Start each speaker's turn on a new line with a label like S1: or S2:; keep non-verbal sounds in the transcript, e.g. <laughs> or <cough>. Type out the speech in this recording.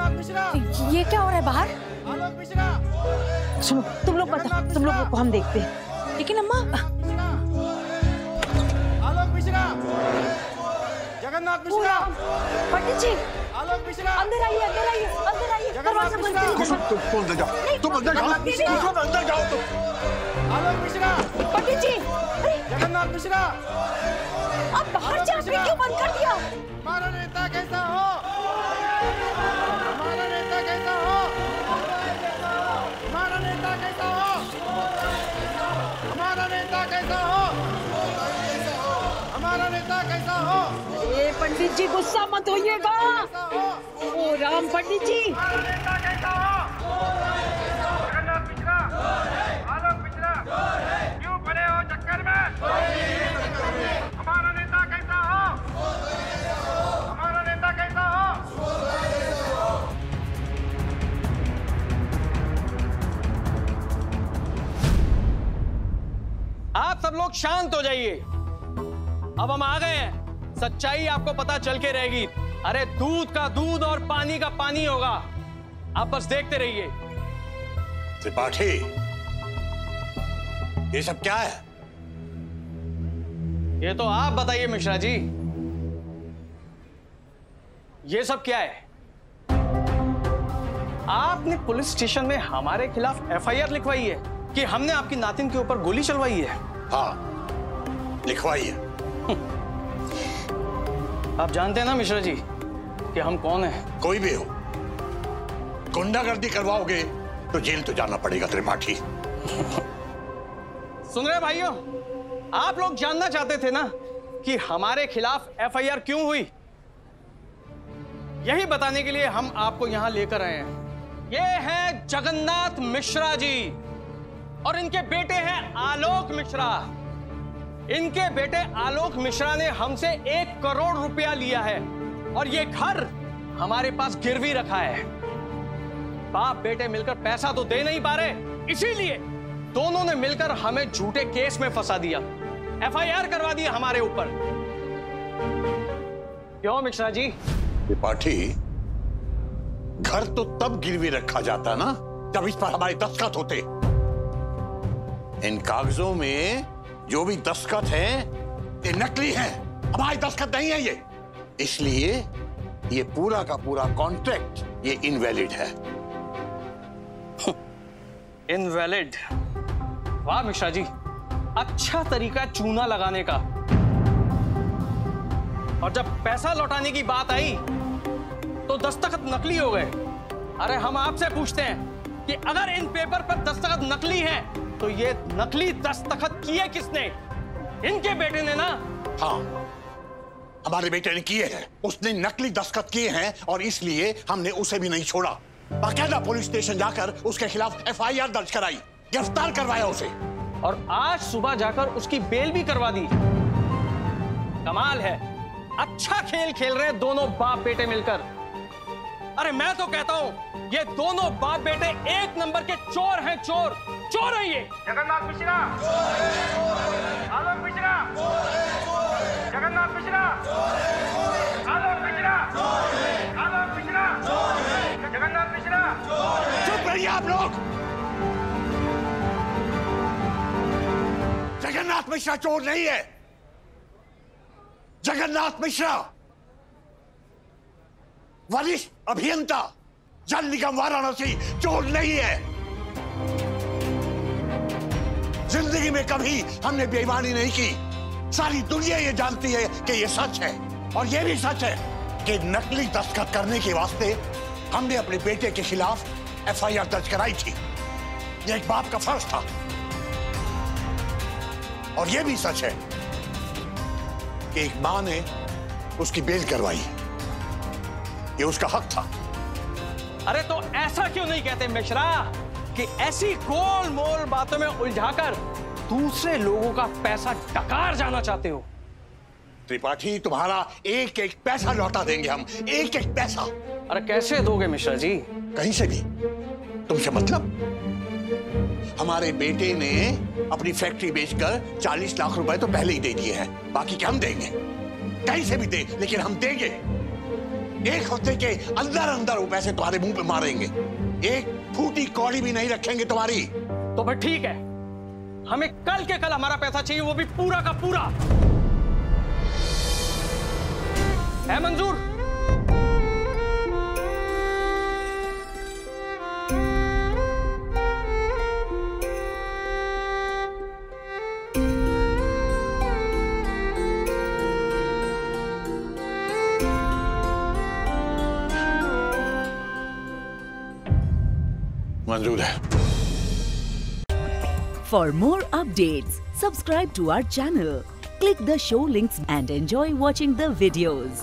S1: ये क्या हो रहा है बाहर? सुनो तुम लोग बता तुम लोगों को हम देखते हैं। लेकिन अम्मा
S2: आलोक मिश्रा जगन्नाथ मिश्रा
S1: पंडित जी।
S2: आलोक मिश्रा
S1: अंदर आइए अंदर आइए अंदर आइए। दरवाज़ा बंद करिए।
S3: तुम तुम अंदर जाओ। तुम अंदर जाओ। कुसुम अंदर जाओ तुम।
S2: आलोक मिश्रा
S1: पंडित जी
S2: जगन्नाथ मिश्रा
S1: आप बाहर जा आपने क्यों बंद कर दिया?
S2: हमारा नेता कैसा हो? नेता कैसा हो? हमारा नेता कैसा हो?
S1: ये पंडित जी गुस्सा मत होइएगा। ओ राम पंडित जी।
S4: लोग शांत हो जाइए। अब हम आ गए हैं। सच्चाई आपको पता चल के रहेगी। अरे दूध का दूध और पानी का पानी होगा। आप बस देखते रहिए।
S3: त्रिपाठी ये सब क्या है?
S4: ये तो आप बताइए मिश्रा जी। ये सब क्या है? आपने पुलिस स्टेशन में हमारे खिलाफ एफआईआर लिखवाई है कि हमने आपकी नातिन के ऊपर गोली चलवाई है।
S3: हाँ लिखवाइए।
S4: आप जानते हैं ना मिश्रा जी कि हम कौन हैं?
S3: कोई भी हो गुंडागर्दी करवाओगे तो जेल तो जाना पड़ेगा त्रिपाठी <laughs>
S4: सुन रहे भाइयों आप लोग जानना चाहते थे ना कि हमारे खिलाफ एफआईआर क्यों हुई? यही बताने के लिए हम आपको यहाँ लेकर आए हैं। ये हैं जगन्नाथ मिश्रा जी और इनके बेटे हैं मिश्रा इनके बेटे आलोक मिश्रा ने हमसे एक करोड़ रुपया लिया है और ये घर हमारे पास गिरवी रखा है। बाप बेटे मिलकर पैसा तो दे नहीं पा रहे, इसीलिए दोनों ने मिलकर हमें झूठे केस में फंसा दिया। एफआईआर करवा दिया हमारे ऊपर। क्यों मिश्रा जी?
S3: त्रिपाठी घर तो तब गिरवी रखा जाता ना, जब इस पर हमारे दस्तखत होते। इन कागजों में जो भी दस्तखत हैं, ये नकली हैं। हमारे दस्तखत नहीं है ये। इसलिए ये पूरा का पूरा कॉन्ट्रैक्ट ये इनवैलिड है। <laughs>
S4: इनवैलिड वाह, मिश्रा जी। अच्छा तरीका चूना लगाने का। और जब पैसा लौटाने की बात आई तो दस्तखत नकली हो गए। अरे, हम आपसे पूछते हैं कि अगर इन पेपर पर दस्तखत नकली हैं तो ये नकली दस्तखत किए किसने? इनके बेटे ने ना?
S3: हाँ। हमारे बेटे ने किए हैं। उसने नकली दस्तखत किए हैं और इसलिए हमने उसे भी नहीं छोड़ा। बाकायदा पुलिस स्टेशन जाकर उसके खिलाफ एफआईआर दर्ज कराई। गिरफ़्तार करवाया उसे।
S4: और आज सुबह जाकर उसकी बेल भी करवा दी। कमाल है। अच्छा खेल खेल रहे हैं दोनों बाप बेटे मिलकर। अरे मैं तो कहता हूँ ये दोनों बाप बेटे एक नंबर के चोर हैं चोर। चोर हैं ये।
S2: जगन्नाथ मिश्रा। आलोक मिश्रा। जगन्नाथ मिश्रा। आलोक मिश्रा। आलोक मिश्रा। जगन्नाथ मिश्रा।
S3: चुप रहिए आप लोग। जगन्नाथ मिश्रा चोर नहीं है। जगन्नाथ मिश्रा वरिष्ठ अभियंता जल निगम वाराणसी चोर नहीं है। ज़िंदगी में कभी हमने बेईमानी नहीं की। सारी दुनिया ये जानती है कि ये सच है। और ये भी सच है कि नकली दस्तखत करने के वास्ते हमने अपने बेटे के खिलाफ एफआईआर दर्ज कराई थी। ये एक बाप का फ़र्ज़ था। और ये भी सच है कि एक माँ ने उसकी बेल करवाई। ये उसका हक था।
S4: अरे तो ऐसा क्यों नहीं कहते मिश्रा? कि ऐसी गोल मोल बातों में उलझाकर दूसरे लोगों का पैसा डकार जाना चाहते हो।
S3: त्रिपाठी तुम्हारा एक एक पैसा लौटा देंगे हम। एक एक पैसा।
S4: अरे कैसे दोगे मिश्रा जी?
S3: कहीं से भी। तुमसे मतलब? हमारे बेटे ने अपनी फैक्ट्री बेचकर 40 लाख रुपए तो पहले ही दे दिए हैं। बाकी क्या हम देंगे? कहीं से भी दे लेकिन हम देंगे। एक हफ़्ते के अंदर अंदर वो पैसे तुम्हारे मुँह पे मारेंगे। एक फूटी कौड़ी भी नहीं रखेंगे तुम्हारी।
S4: तो भाई ठीक है। हमें कल के कल हमारा पैसा चाहिए, वो भी पूरा का पूरा। है मंजूर?
S3: मंजूर है
S5: for more update subscribe to our channel click the show links and enjoy watching the videos